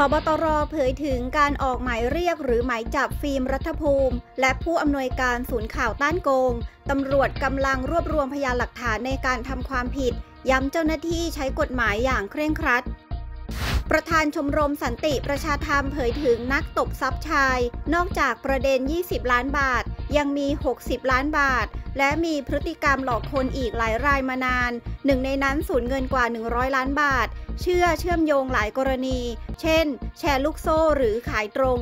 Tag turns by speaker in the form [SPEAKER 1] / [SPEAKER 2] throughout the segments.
[SPEAKER 1] พบตรเผยถึงการออกหมายเรียกหรือหมายจับฟิล์มรัฐภูมิ และผู้อำนวยการศูนย์ข่าวต้านโกงตำรวจกำลังรวบรวมพยานหลักฐานในการทำความผิด ย้ำเจ้าหน้าที่ใช้กฎหมายอย่างเคร่งครัด ประธานชมรมสันติประชาธรรมเผยถึงนักตบทรัพย์ชาย นอกจากประเด็น 20 ล้านบาท ยังมี 60 ล้านบาท และมีพฤติกรรมหลอกคนอีกหลายรายมานาน หนึ่งในนั้นสูญเงินกว่า 100 ล้านบาท เชื่อเชื่อมโยงหลายกรณี เช่น แชร์ลูกโซ่หรือขายตรง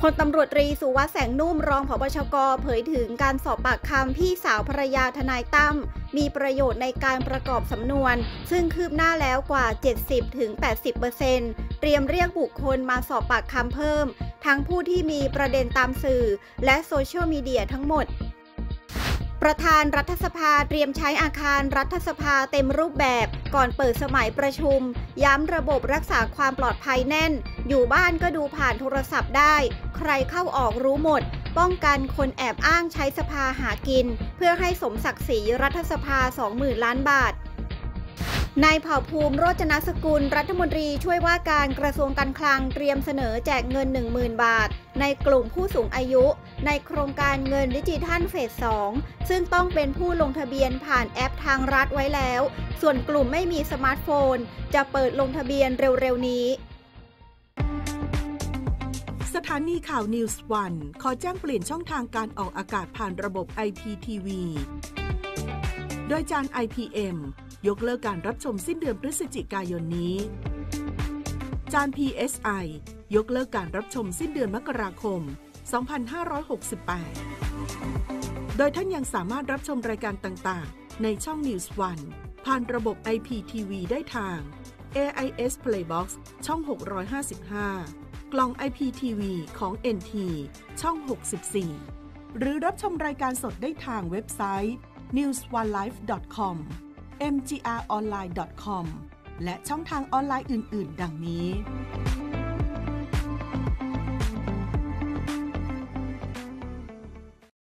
[SPEAKER 1] พลตำรวจตรีสุวัสด์แสงนุ่มรองผบชกเผยถึงการสอบปากคำพี่สาวภรรยาทนายตั้มมีประโยชน์ในการประกอบสำนวน ซึ่งคืบหน้าแล้วกว่า 70-80%เตรียมเรียกบุคคลมาสอบปากคำเพิ่ม ทั้งผู้ที่มีประเด็นตามสื่อ และโซเชียลมีเดียทั้งหมดประธานรัฐสภาเตรียมใช้อาคารรัฐสภาเต็มรูปแบบก่อนเปิดสมัยประชุม ย้ำระบบรักษาความปลอดภัยแน่น อยู่บ้านก็ดูผ่านโทรศัพท์ได้ ใครเข้าออกรู้หมด ป้องกันคนแอบอ้างใช้สภาหากิน เพื่อให้สมศักดิ์ศรีรัฐสภา 20,000 ล้านบาท นายเผ่าภูมิโรจนสกุลรัฐมนตรีช่วยว่าการกระทรวงการคลังเตรียมเสนอแจกเงิน 10,000 บาท ในกลุ่มผู้สูงอายุ ในโครงการเงินดิจิทัลเฟส 2 ซึ่งต้องเป็นผู้ลงทะเบียนผ่านแอปทางรัฐไว้แล้ว ส่วนกลุ่มไม่มีสมาร์ทโฟน จะเปิดลงทะเบียนเร็ว ๆ นี้
[SPEAKER 2] สถานีข่าวนิวส์วันขอแจ้งเปลี่ยนช่องทางการออกอากาศผ่านระบบ IPTV โดยจาน IPM ยกเลิกการรับชมสิ้นเดือนพฤศจิกายนนี้ จาน PSI ยกเลิกการรับชมสิ้นเดือนมกราคม 2568 โดยท่านยังสามารถรับชมรายการต่างๆ ในช่อง News One ผ่านระบบ IPTV ได้ทาง AIS Playbox ช่อง 655 กล่อง IPTV ของ NT ช่อง 64 หรือรับชมรายการสดได้ทางเว็บไซต์ newsonelife.com mgronline.com และช่องทางออนไลน์อื่น ๆ ดังนี้